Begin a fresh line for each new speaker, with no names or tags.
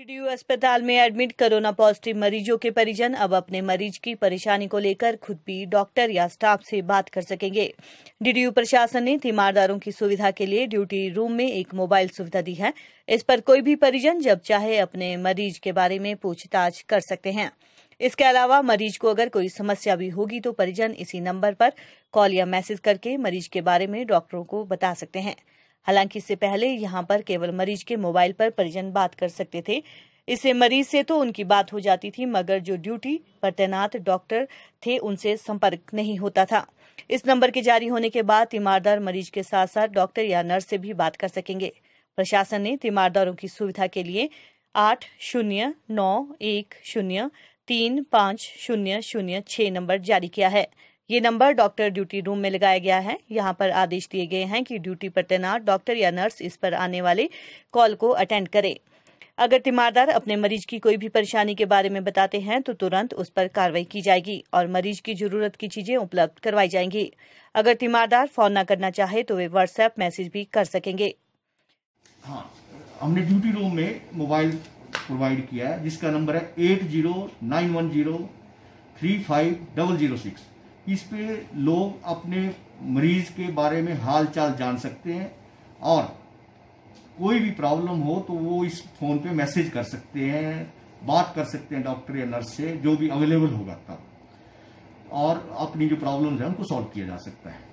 DDU अस्पताल में admit corona positive मरीजों के परिजन अब अपने मरीज़ की परेशानी को लेकर खुद भी डॉक्टर या स्टाफ से बात कर सकेंगे डीडीयू प्रशासन ने तीमारदारों की सुविधा के लिए ड्यूटी रूम में एक मोबाइल सुविधा दी है इस पर कोई भी परिजन जब चाहे अपने मरीज़ के बारे में पूछताछ कर सकते हैं इसके अलावा मरीज़ को अगर कोई समस्या भी होगी तो परिजन इसी नंबर पर कॉल या मैसेज करके मरीज़ के बारे में डॉक्टरों को बता सकते हैं हालाँकि इससे पहले यहाँ पर केवल मरीज़ के मोबाइल पर परिजन बात कर सकते थे। इससे मरीज़ से तो उनकी बात हो जाती थी, मगर जो ड्यूटी पर तैनात डॉक्टर थे, उनसे संपर्क नहीं होता था। इस नंबर के जारी होने के बाद तीमारदार मरीज़ के साथ साथ डॉक्टर या नर्स से भी बात कर सकेंगे। प्रशासन ने तीमारदारों की सुविधा के लिए आठ शून्य नौ एक शून्य तीन पाँच शून्य शून्य छह नंबर जारी किया है। ये नंबर डॉक्टर ड्यूटी रूम में लगाया गया है। यहाँ पर आदेश दिए गए हैं कि ड्यूटी पर तैनात डॉक्टर या नर्स इस पर आने वाले कॉल को अटेंड करे। अगर तीमारदार अपने मरीज़ की कोई भी परेशानी के बारे में बताते हैं तो तुरंत उस पर कार्रवाई की जाएगी और मरीज़ की ज़रूरत की चीज़ें उपलब्ध करवाई जाएँगी। अगर तीमारदार फ़ोन न करना चाहे तो वे व्हाट्सएप मैसेज भी कर सकेंगे।
हाँ हमने ड्यूटी रूम में मोबाइल प्रोवाइड किया है, जिसका नंबर है eight zero nine one zero three five double zero six. इस पे लोग अपने मरीज़ के बारे में हाल चाल जान सकते हैं और कोई भी प्रॉब्लम हो तो वो इस फ़ोन पे मैसेज कर सकते हैं, बात कर सकते हैं डॉक्टर या नर्स से, जो भी अवेलेबल होगा तब। और अपनी जो प्रॉब्लम है उनको सॉल्व किया जा सकता है।